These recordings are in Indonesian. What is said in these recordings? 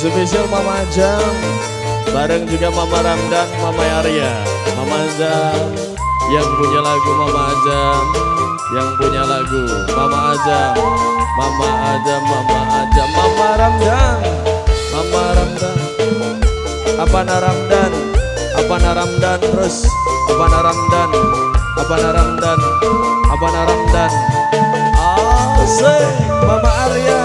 spesial Mama Ajam bareng juga Mama Ramdan, Mama Arya, Mama Ajam yang punya lagu Mama Ajam, yang punya lagu Mama Ajam, Mama Ajam, Mama Ajam, Mama Ramdan, Mama Ramdan, apa Naramdan, apa Naramdan terus, apa Naramdan, apa Naramdan, apa Naramdan, Asik, Mama Arya.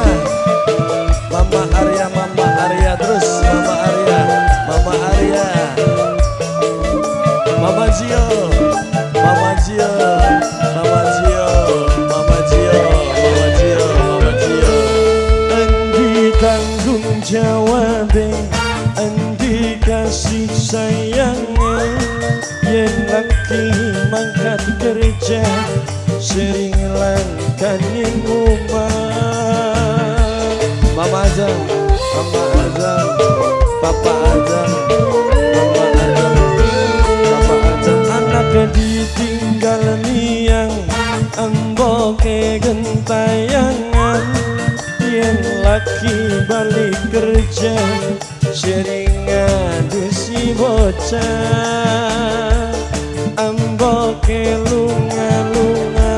Sayangnya Yen laki mangkat kerja Sering langkani rumah Mama Azam, Mama Azam, Papa Azam, Mama Azam, Papa Azam. Anak ditinggal niang Amboke gentayangan Yen laki balik kerja Sering bocah Amboke lunga-lunga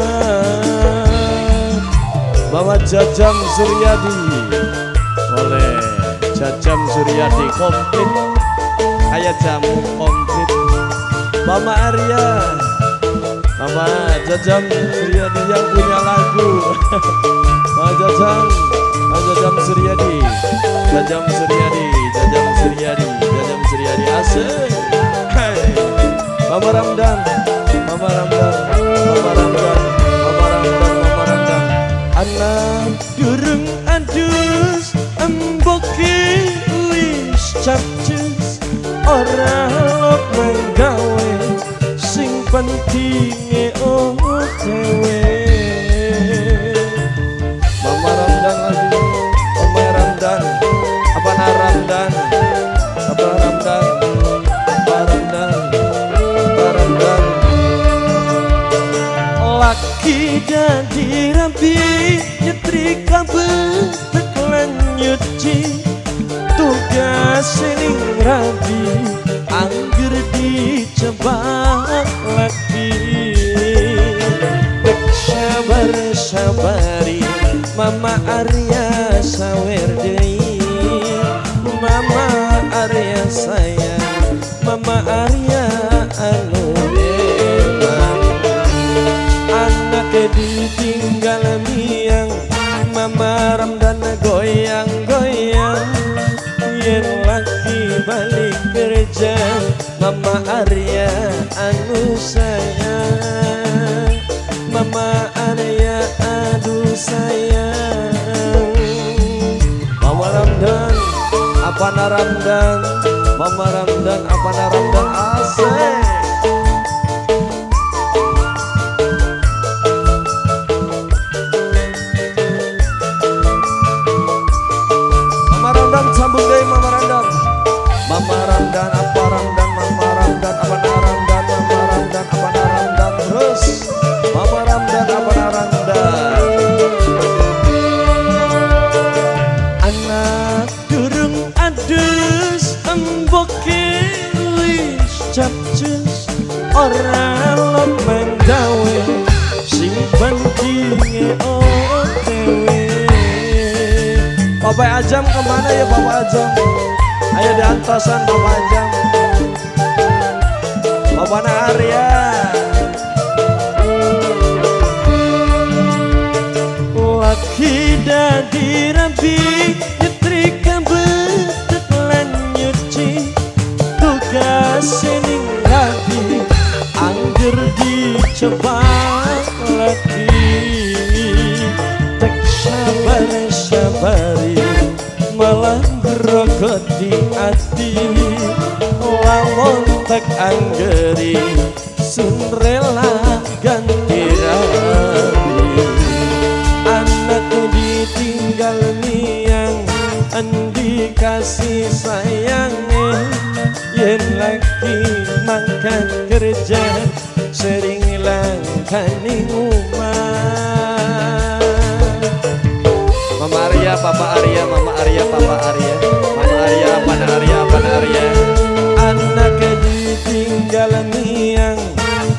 Mama Jajam Suryadi. Oleh Jajam Suryadi komplit. Kayak jamu komplit. Mama Arya. Mama Jajam Suryadi yang punya lagu. Mama Jajam Mama Jajam Suryadi. Jajam Suryadi Menggawe sing pentinge otewe jadi rapi nyetrika betek lan nyuci. Tugas sening rapi angger dicebak laki Bek sabar sabari mama Arya sawer mama Arya saya kerja mama Arya anu sayang mama Arya aduh sayang Mama Ramdan Apa Naramdan Mama Ramdan Apa Naramdan Asik otewe Bapak Ajam ke mana ya Bapak Ajam? Ayo di antasan Bapak Ajam. Bapak Arya. laki dadi rapi sabar sabari malah berokot di hati lamun tek anggeri sun rela ganti rapi anakku ditinggal niang endi kasih sayangnya. Yen laki mangkat kerja sering langkani umah Arya, Papa Arya, Mama Arya, Papa Arya, Mama Arya, Pana Arya, Pana Arya. Anak ditinggal miang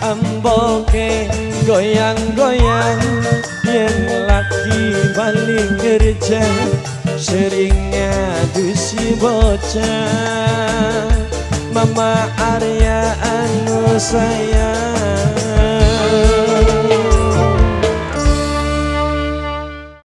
amboke goyang-goyang. Yang laki balik kerja sering ngadu si bocah. Mama Arya anu sayang